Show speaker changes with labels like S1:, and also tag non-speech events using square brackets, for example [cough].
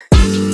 S1: you [laughs]